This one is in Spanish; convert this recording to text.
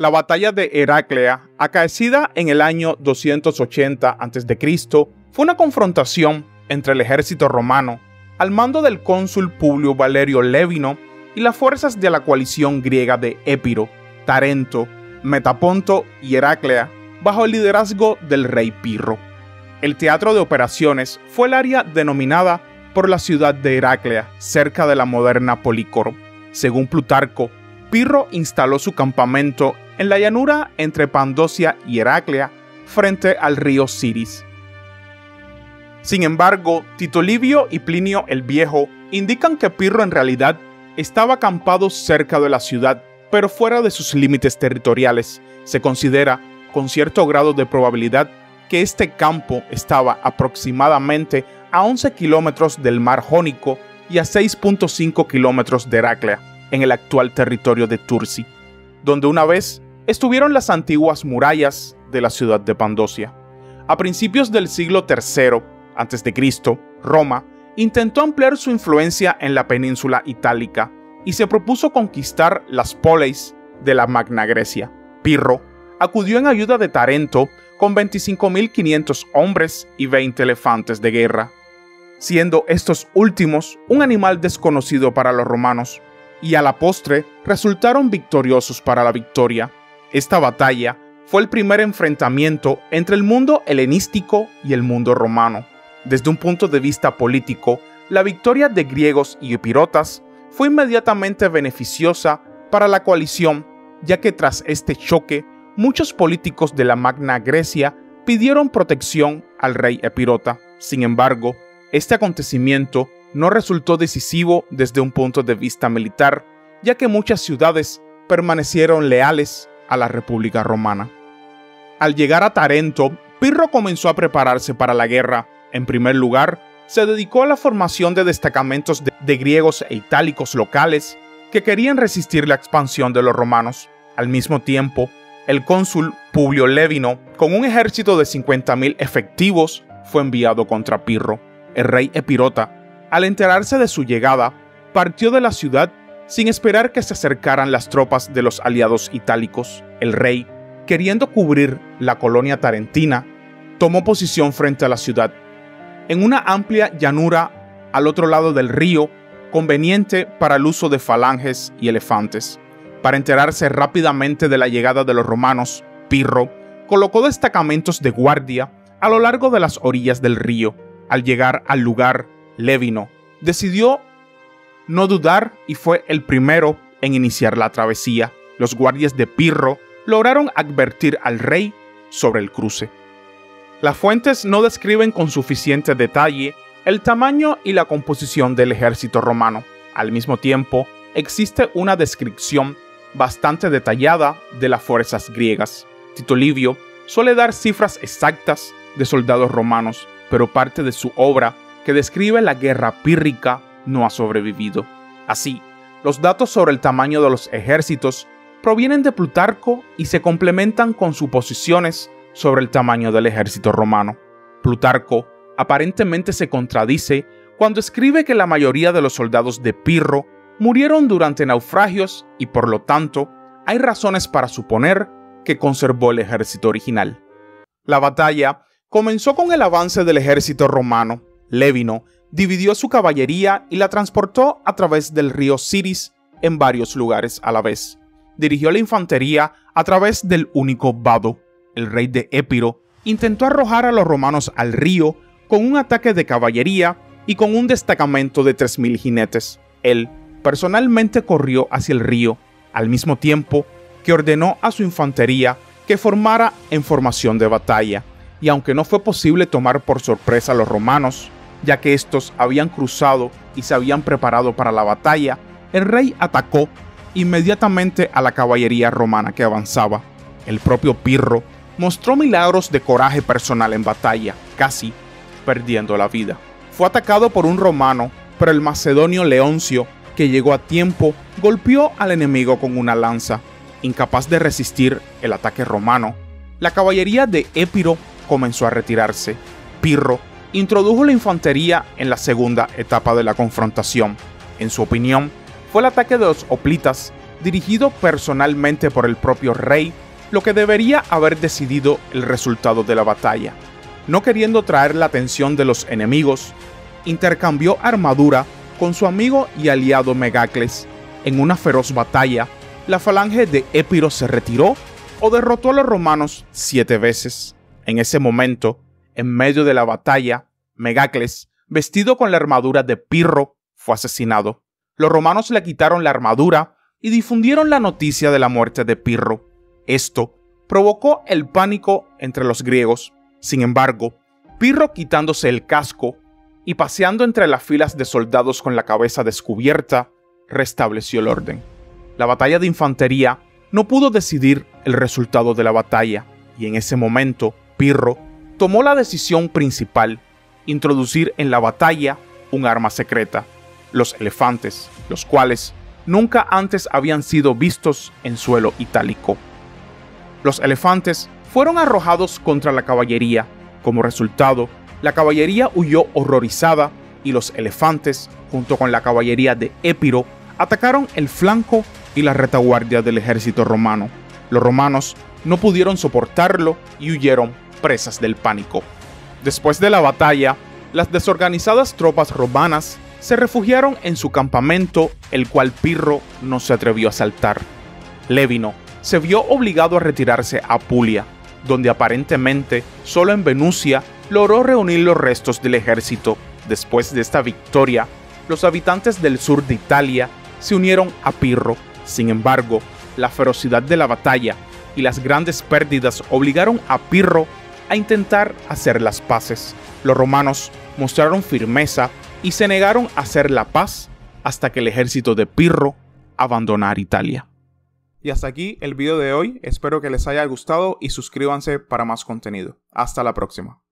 La batalla de Heraclea, acaecida en el año 280 a.C., fue una confrontación entre el ejército romano, al mando del cónsul Publio Valerio Levino, y las fuerzas de la coalición griega de Épiro, Tarento, Metaponto y Heraclea, bajo el liderazgo del rey Pirro. El teatro de operaciones fue el área denominada por la ciudad de Heraclea, cerca de la moderna Polícoro. Según Plutarco, Pirro instaló su campamento en la llanura entre Pandosia y Heraclea, frente al río Siris. Sin embargo, Tito Livio y Plinio el Viejo indican que Pirro en realidad estaba acampado cerca de la ciudad, pero fuera de sus límites territoriales. Se considera, con cierto grado de probabilidad, que este campo estaba aproximadamente a 11 kilómetros del mar Jónico y a 6.5 kilómetros de Heraclea, en el actual territorio de Tursi, donde una vez estuvieron las antiguas murallas de la ciudad de Pandosia. A principios del siglo III a.C., Roma intentó ampliar su influencia en la península itálica y se propuso conquistar las poleis de la Magna Grecia. Pirro acudió en ayuda de Tarento con 25.500 hombres y 20 elefantes de guerra, siendo estos últimos un animal desconocido para los romanos, y a la postre resultaron victoriosos para la victoria. Esta batalla fue el primer enfrentamiento entre el mundo helenístico y el mundo romano. Desde un punto de vista político, la victoria de griegos y epirotas fue inmediatamente beneficiosa para la coalición, ya que tras este choque, muchos políticos de la Magna Grecia pidieron protección al rey epirota. Sin embargo, este acontecimiento no resultó decisivo desde un punto de vista militar, ya que muchas ciudades permanecieron leales a la República Romana. Al llegar a Tarento, Pirro comenzó a prepararse para la guerra. En primer lugar, se dedicó a la formación de destacamentos de, griegos e itálicos locales que querían resistir la expansión de los romanos. Al mismo tiempo, el cónsul Publio Levino, con un ejército de 50.000 efectivos, fue enviado contra Pirro. El rey Epirota, al enterarse de su llegada, partió de la ciudad sin esperar que se acercaran las tropas de los aliados itálicos. El rey, queriendo cubrir la colonia tarentina, tomó posición frente a la ciudad, en una amplia llanura al otro lado del río, conveniente para el uso de falanges y elefantes. Para enterarse rápidamente de la llegada de los romanos, Pirro colocó destacamentos de guardia a lo largo de las orillas del río. Al llegar al lugar, Levino decidió no dudar y fue el primero en iniciar la travesía. Los guardias de Pirro lograron advertir al rey sobre el cruce. Las fuentes no describen con suficiente detalle el tamaño y la composición del ejército romano. Al mismo tiempo, existe una descripción bastante detallada de las fuerzas griegas. Tito Livio suele dar cifras exactas de soldados romanos, pero parte de su obra que describe la guerra pírrica no ha sobrevivido. Así, los datos sobre el tamaño de los ejércitos provienen de Plutarco y se complementan con suposiciones sobre el tamaño del ejército romano. Plutarco aparentemente se contradice cuando escribe que la mayoría de los soldados de Pirro murieron durante naufragios y por lo tanto hay razones para suponer que conservó el ejército original. La batalla comenzó con el avance del ejército romano. Levino dividió su caballería y la transportó a través del río Siris en varios lugares a la vez. Dirigió la infantería a través del único Vado. El rey de Épiro intentó arrojar a los romanos al río con un ataque de caballería y con un destacamento de 3.000 jinetes. Él personalmente corrió hacia el río, al mismo tiempo que ordenó a su infantería que formara en formación de batalla, y aunque no fue posible tomar por sorpresa a los romanos, ya que estos habían cruzado y se habían preparado para la batalla, el rey atacó inmediatamente a la caballería romana que avanzaba. El propio Pirro mostró milagros de coraje personal en batalla, casi perdiendo la vida. Fue atacado por un romano, pero el macedonio Leoncio, que llegó a tiempo, golpeó al enemigo con una lanza. Incapaz de resistir el ataque romano, la caballería de Épiro comenzó a retirarse. Pirro introdujo la infantería en la segunda etapa de la confrontación. En su opinión, fue el ataque de los hoplitas dirigido personalmente por el propio rey, lo que debería haber decidido el resultado de la batalla. No queriendo traer la atención de los enemigos, intercambió armadura con su amigo y aliado Megacles. En una feroz batalla, la falange de Épiro se retiró o derrotó a los romanos siete veces. En ese momento, en medio de la batalla, Megacles, vestido con la armadura de Pirro, fue asesinado. Los romanos le quitaron la armadura y difundieron la noticia de la muerte de Pirro. Esto provocó el pánico entre los griegos. Sin embargo, Pirro quitándose el casco y paseando entre las filas de soldados con la cabeza descubierta, restableció el orden. La batalla de infantería no pudo decidir el resultado de la batalla, y en ese momento Pirro tomó la decisión principal, introducir en la batalla un arma secreta, los elefantes, los cuales nunca antes habían sido vistos en suelo itálico. Los elefantes fueron arrojados contra la caballería. Como resultado, la caballería huyó horrorizada y los elefantes, junto con la caballería de Épiro, atacaron el flanco y la retaguardia del ejército romano. Los romanos no pudieron soportarlo y huyeron presas del pánico. Después de la batalla, las desorganizadas tropas romanas se refugiaron en su campamento, el cual Pirro no se atrevió a saltar. Levino se vio obligado a retirarse a Apulia, donde aparentemente solo en Venusia logró reunir los restos del ejército. Después de esta victoria, los habitantes del sur de Italia se unieron a Pirro. Sin embargo, la ferocidad de la batalla y las grandes pérdidas obligaron a Pirro a intentar hacer las paces. Los romanos mostraron firmeza y se negaron a hacer la paz hasta que el ejército de Pirro abandonara Italia. Y hasta aquí el video de hoy, espero que les haya gustado y suscríbanse para más contenido. Hasta la próxima.